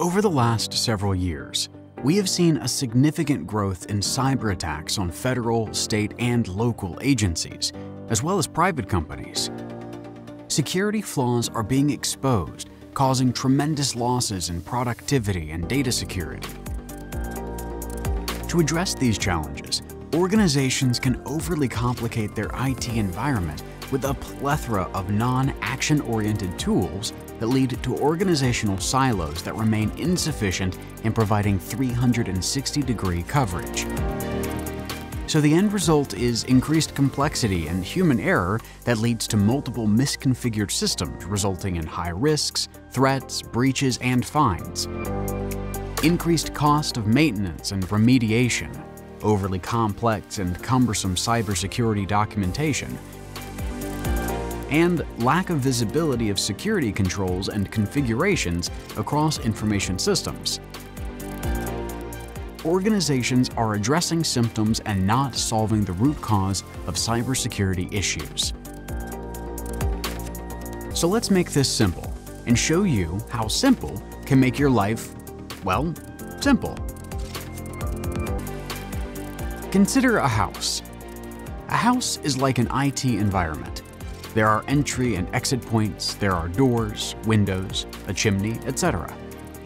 Over the last several years, we have seen a significant growth in cyber attacks on federal, state, and local agencies, as well as private companies. Security flaws are being exposed, causing tremendous losses in productivity and data security. To address these challenges, organizations can overly complicate their IT environment with a plethora of non-action-oriented tools that lead to organizational silos that remain insufficient in providing 360-degree coverage. So the end result is increased complexity and human error that leads to multiple misconfigured systems resulting in high risks, threats, breaches, and fines. Increased cost of maintenance and remediation, overly complex and cumbersome cybersecurity documentation, and lack of visibility of security controls and configurations across information systems. Organizations are addressing symptoms and not solving the root cause of cybersecurity issues. So let's make this simple and show you how SMPL can make your life, well, simple. Consider a house. A house is like an IT environment. There are entry and exit points, there are doors, windows, a chimney, etc.,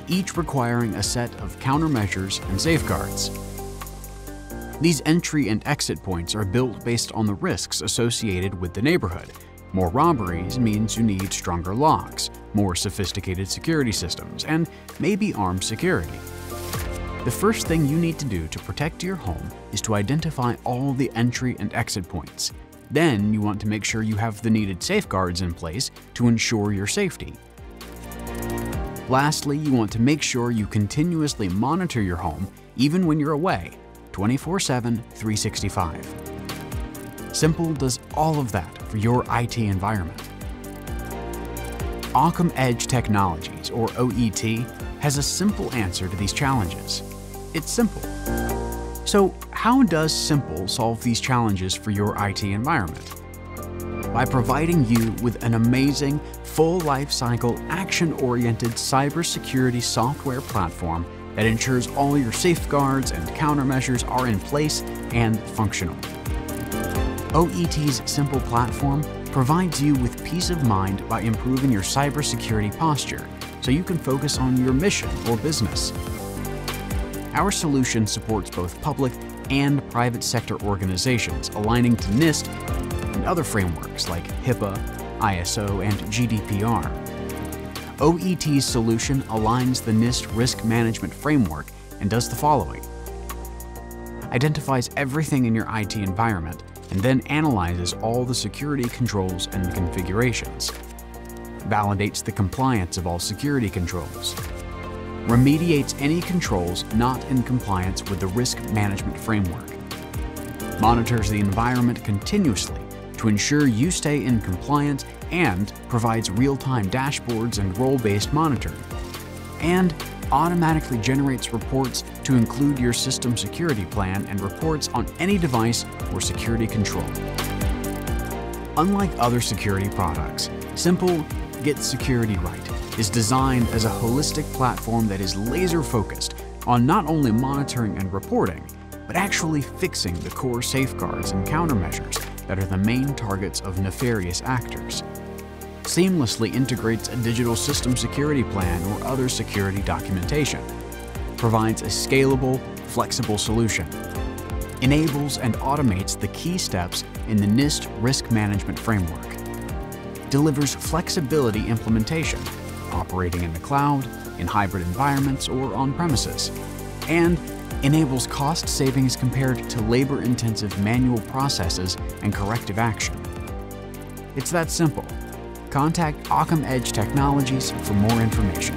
each requiring a set of countermeasures and safeguards. These entry and exit points are built based on the risks associated with the neighborhood. More robberies means you need stronger locks, more sophisticated security systems, and maybe armed security. The first thing you need to do to protect your home is to identify all the entry and exit points then you want to make sure you have the needed safeguards in place to ensure your safety. Lastly, you want to make sure you continuously monitor your home even when you're away, 24-7, 365. SMPL does all of that for your IT environment. Occam Edge Technologies, or OET, has a simple answer to these challenges. It's simple. So how does SMPL solve these challenges for your IT environment? By providing you with an amazing, full lifecycle, action-oriented cybersecurity software platform that ensures all your safeguards and countermeasures are in place and functional. OET's SMPL platform provides you with peace of mind by improving your cybersecurity posture so you can focus on your mission or business our solution supports both public and private sector organizations aligning to NIST and other frameworks like HIPAA, ISO, and GDPR. OET's solution aligns the NIST risk management framework and does the following. Identifies everything in your IT environment and then analyzes all the security controls and configurations. Validates the compliance of all security controls remediates any controls not in compliance with the risk management framework, monitors the environment continuously to ensure you stay in compliance and provides real-time dashboards and role-based monitoring, and automatically generates reports to include your system security plan and reports on any device or security control. Unlike other security products, SMPL gets security right is designed as a holistic platform that is laser focused on not only monitoring and reporting, but actually fixing the core safeguards and countermeasures that are the main targets of nefarious actors. Seamlessly integrates a digital system security plan or other security documentation. Provides a scalable, flexible solution. Enables and automates the key steps in the NIST risk management framework. Delivers flexibility implementation operating in the cloud, in hybrid environments, or on premises, and enables cost savings compared to labor-intensive manual processes and corrective action. It's that simple. Contact Occam Edge Technologies for more information.